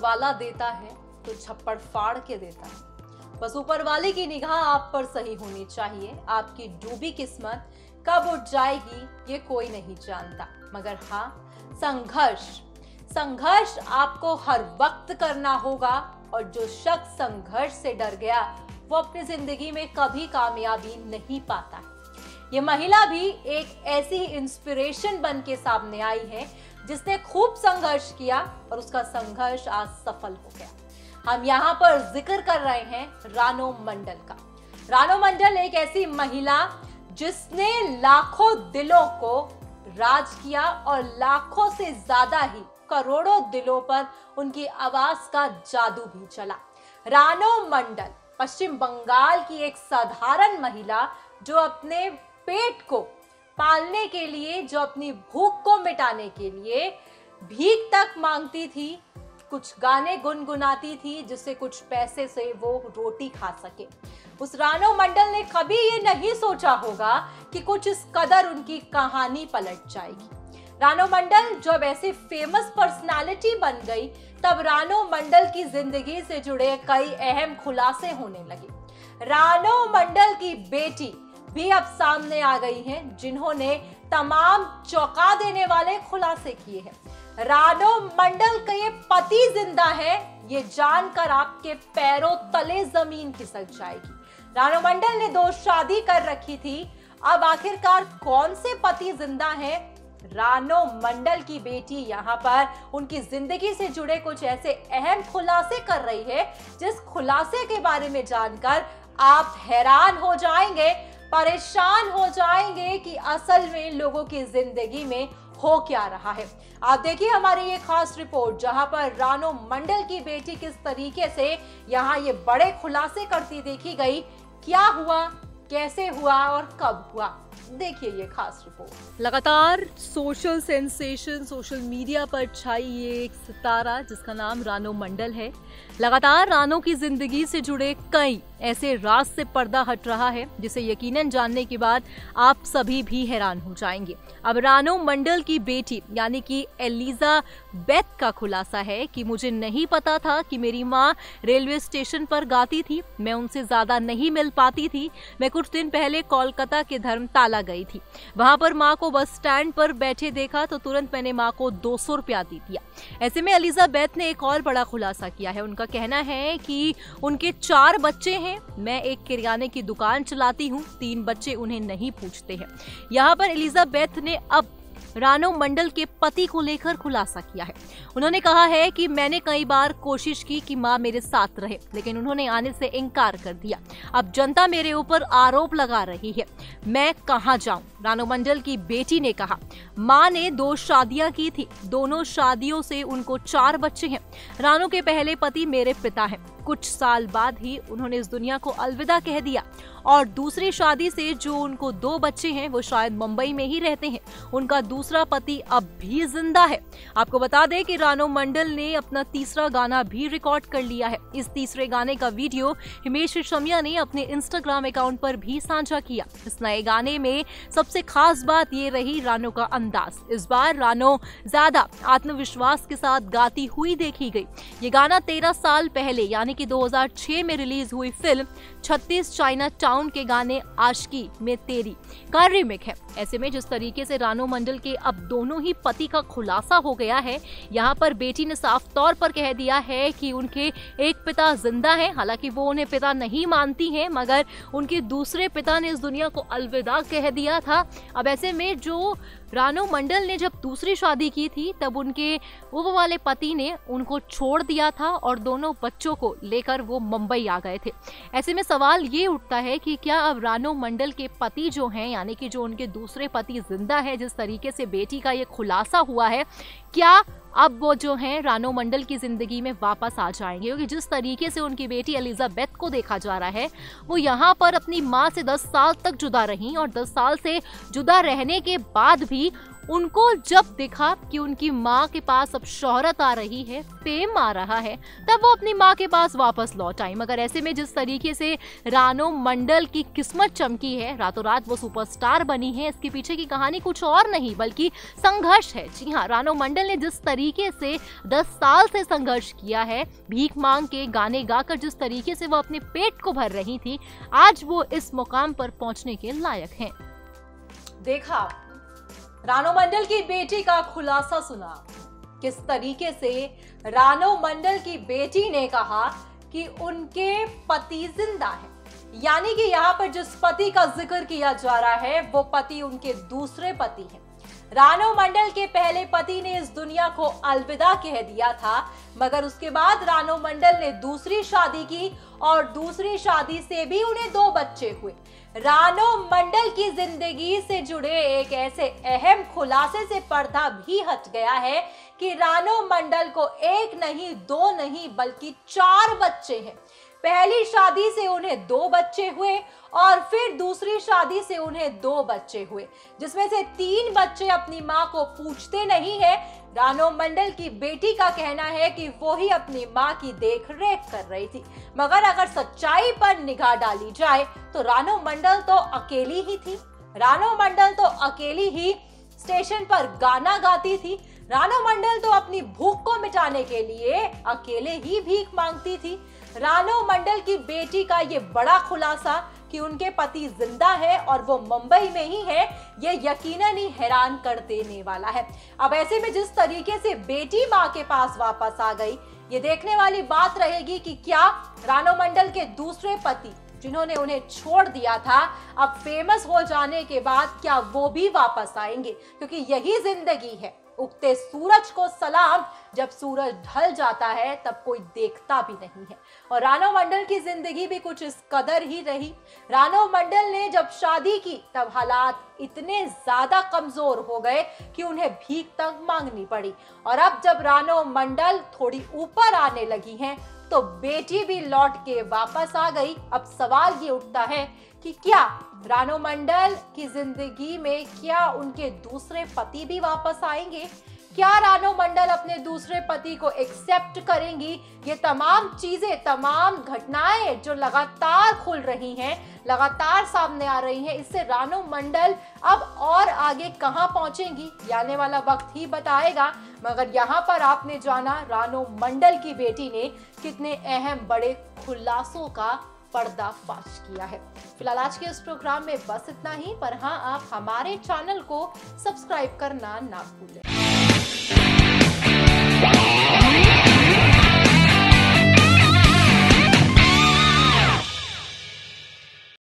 वाला देता है तो छप्पड़ फाड़ के देता है। बस ऊपर वाले की निगाह आप पर सही होनी चाहिए। आपकी डूबी किस्मत कब उठ जाएगी, ये कोई नहीं जानता। मगर हाँ संघर्ष संघर्ष आपको हर वक्त करना होगा, और जो शख्स संघर्ष से डर गया, वो अपनी ज़िंदगी में कभी कामयाबी नहीं पाता ये महिला भी एक ऐसी इंस्पिरेशन बन के सामने आई है जिसने खूब संघर्ष किया और उसका संघर्ष आज सफल हो गया। हम यहाँ पर ज़िक्र कर रहे हैं रानो मंडल का। रानो मंडल एक ऐसी महिला जिसने लाखों दिलों को राज किया और लाखों से ज़्यादा ही करोड़ों दिलों पर उनकी आवाज़ का जादू भी चला रानो मंडल, पश्चिम बंगाल की एक साधारण महिला जो अपने पेट को पालने के लिए, जो अपनी भूख को मिटाने के लिए भीख तक मांगती थी, कुछ गाने गुनगुनाती थी, जिससे कुछ पैसे से वो रोटी खा सके। उस रानो मंडल ने कभी ये नहीं सोचा होगा कि कुछ इस कदर उनकी कहानी पलट जाएगी। रानो मंडल जब ऐसी फ़ेमस पर्सनालिटी बन गई, तब रानो मंडल की ज़िंदगी से जुड़े कई अहम खुलासे होने लगे। रानो मंडल की बेटी भी अब सामने आ गई हैं, जिन्होंने तमाम चौंका देने वाले खुलासे किए हैं। रानो मंडल का ये पति ज़िंदा है, ये जानकर आपके पैरों तले ज़मीन खिसक जाएगी। रानो मंडल ने दो शादी कर रखी थी, अब आखिरकार कौन से पति ज़िंदा है? रानो मंडल की बेटी यहाँ पर उनकी ज़िंदगी से जुड़े कुछ ऐसे अहम खुलासे कर रही है, जिस खुलासे के बारे में जानकर आप हैरान हो जाएँगे। परेशान हो जाएँगे कि असल में लोगों की ज़िंदगी में हो क्या रहा है। आप देखिए हमारी ये खास रिपोर्ट, जहाँ पर रानो मंडल की बेटी किस तरीके से यहाँ ये बड़े खुलासे करती देखी गई, क्या हुआ, कैसे हुआ और कब हुआ। देखिए ये खास रिपोर्ट। लगातार सोशल सेंसेशन, सोशल मीडिया पर छाई ये एक सितारा, जिसका नाम रानो मंडल है। लगातार रानो की ज़िंदगी से जुड़े कई ऐसे राज से पर्दा हट रहा है, जिसे यकीनन जानने के बाद आप सभी भी हैरान हो जाएँगे। अब रानो मंडल की बेटी, यानी कि एलिजा बेथ का खुलासा है कि मुझे नहीं पता था कि मेरी माँ रेलवे स्टेशन पर गाती थी। मैं उनसे ज़्यादा नहीं मिल पाती थी। मैं कुछ दिन पहले कोलकाता के धर्मताला गई थी। वहाँ पर माँ को बस स्टैंड पर बैठे देखा तो तुरंत मैंने माँ को दो सौ रुपया दे दिया। ऐसे में एलिजाबेथ ने एक और बड़ा खुलासा किया है। उनका कहना है कि उनके चार बच्चे हैं। मैं एक किराने की दुकान चलाती हूँ। तीन बच्चे उन्हें नहीं पूछते हैं। यहाँ पर एलिजाबेथ ने अब रानो मंडल के पति को लेकर खुलासा किया है। उन्होंने कहा है कि मैंने कई बार कोशिश की कि माँ मेरे साथ रहे, लेकिन उन्होंने आने से इनकार कर दिया। अब जनता मेरे ऊपर आरोप लगा रही है। मैं कहा जाऊँ? रानो मंडल की बेटी ने कहा। माँ ने दो शादियाँ की थी। दोनों शादियों से उनको चार बच्चे हैं। रानो के पहले पति मेरे पिता हैं। कुछ साल बाद ही उन्होंने इस दुनिया को अलविदा कह दिया। और दूसरी शादी से जो उनको दो बच्चे हैं, वो शायद मुंबई में ही रहते हैं। उनका दूसरा पति अब भी ज़िंदा है। आपको बता दें कि रानो मंडल ने अपना तीसरा गाना भी रिकॉर्ड कर लिया है। इस तीसरे गाने का वीडियो हिमेश रेशमिया ने अपने इंस्टाग्राम अकाउंट पर भी साझा किया। इस नए गाने में सबसे खास बात ये रही रानो का अंदाज। इस बार रानो ज़्यादा आत्मविश्वास के साथ गाती हुई देखी गई। ये गाना तेरह साल पहले, यानी कि 2006 में रिलीज़ हुई फ़िल्म छत्तीस चाइना टाउन के गाने आशकी में तेरी का रिमिक है। ऐसे में जिस तरीके से रानो मंडल के अब दोनों ही पति का खुलासा हो गया है, यहाँ पर बेटी ने साफ़ तौर पर कह दिया है कि उनके एक पिता ज़िंदा है। हालाँकि वो उन्हें पिता नहीं मानती हैं, मगर उनके दूसरे पिता ने इस दुनिया को अलविदा कह दिया था। अब ऐसे में जो रानो मंडल ने जब दूसरी शादी की थी, तब उनके वो वाले पति ने उनको छोड़ दिया था और दोनों बच्चों को लेकर वो मुंबई आ गए थे। ऐसे में सवाल ये उठता है कि क्या अब रानो मंडल के पति जो हैं, यानी कि जो उनके दूसरे पति ज़िंदा है, जिस तरीके से बेटी का ये खुलासा हुआ है, क्या अब वो जो है, रानो मंडल की ज़िंदगी में वापस आ जाएँगे, क्योंकि जिस तरीके से उनकी बेटी एलिजाबेथ को देखा जा रहा है, वो यहाँ पर अपनी माँ से 10 साल तक जुदा रही और 10 साल से जुदा रहने के बाद भी उनको जब देखा कि उनकी माँ के पास अब शोहरत आ रही है फेम आ रहा है, तब वो अपनी माँ के पास वापस लौट आई। मगर ऐसे में जिस तरीके से रानो मंडल की किस्मत चमकी है, रातों रात वो सुपरस्टार बनी है, इसके पीछे की कहानी कुछ और नहीं, बल्कि संघर्ष है। जी हाँ रानो मंडल ने जिस तरीके से दस साल से संघर्ष किया है, भीख मांग के गाने गाकर जिस तरीके से वो अपने पेट को भर रही थी, आज वो इस मुकाम पर पहुँचने के लायक हैं। देखा रानो मंडल की बेटी का खुलासा सुना। किस तरीके से रानो मंडल की बेटी ने कहा कि उनके पति ज़िंदा है। यानी कि यहाँ पर जिस पति का ज़िक्र किया जा रहा है, वो पति उनके दूसरे पति हैं। रानो मंडल के पहले पति ने इस दुनिया को अलविदा कह दिया था, मगर उसके बाद रानो मंडल ने दूसरी शादी की और दूसरी शादी से भी उन्हें दो बच्चे हुए। रानो मंडल की ज़िंदगी से जुड़े एक ऐसे अहम खुलासे से पर्दा भी हट गया है कि रानो मंडल को एक नहीं, दो नहीं, बल्कि चार बच्चे हैं। पहली शादी से उन्हें दो बच्चे हुए और फिर दूसरी शादी से उन्हें दो बच्चे हुए, जिसमें से तीन बच्चे अपनी माँ को पूछते नहीं है। रानो मंडल की बेटी का कहना है कि वो ही अपनी माँ की देख रेख कर रही थी। मगर अगर सच्चाई पर निगाह डाली जाए तो रानो मंडल तो अकेली ही थी। रानो मंडल तो अकेली ही स्टेशन पर गाना गाती थी। रानो मंडल तो अपनी भूख को मिटाने के लिए अकेले ही भीख मांगती थी। रानो मंडल की बेटी का ये बड़ा खुलासा कि उनके पति ज़िंदा है और वो मुंबई में ही है, ये यकीनन ही हैरान कर देने वाला है। अब ऐसे में जिस तरीके से बेटी माँ के पास वापस आ गई, ये देखने वाली बात रहेगी कि क्या रानो मंडल के दूसरे पति, जिन्होंने उन्हें छोड़ दिया था, अब फ़ेमस हो जाने के बाद क्या वो भी वापस आएँगे? क्योंकि यही ज़िंदगी है। उगते सूरज को सलाम। जब सूरज ढल जाता है, तब कोई देखता भी नहीं है। और रानो मंडल की ज़िंदगी भी कुछ इस कदर ही रही। रानो मंडल ने जब शादी की, तब हालात इतने ज़्यादा कमज़ोर हो गए कि उन्हें भीख तक मांगनी पड़ी। और अब जब रानो मंडल थोड़ी ऊपर आने लगी हैं तो बेटी भी लौट के वापस आ गई। अब सवाल ये उठता है कि क्या रानो मंडल की ज़िंदगी में क्या उनके दूसरे पति भी वापस आएँगे? क्या रानो मंडल अपने दूसरे पति को एक्सेप्ट करेंगी? ये तमाम चीज़ें, तमाम घटनाएँ जो लगातार खुल रही हैं, लगातार सामने आ रही हैं, इससे रानो मंडल अब और आगे कहाँ पहुंचेंगी? आने वाला वक्त ही बताएगा। मगर यहाँ पर आपने जाना रानो मंडल की बेटी ने कितने अहम, बड़े खुलासों का पर्दाफाश किया है। फ़िलहाल आज के इस प्रोग्राम में बस इतना ही, पर हाँ आप हमारे चैनल को सब्सक्राइब करना ना भूलें। Bye.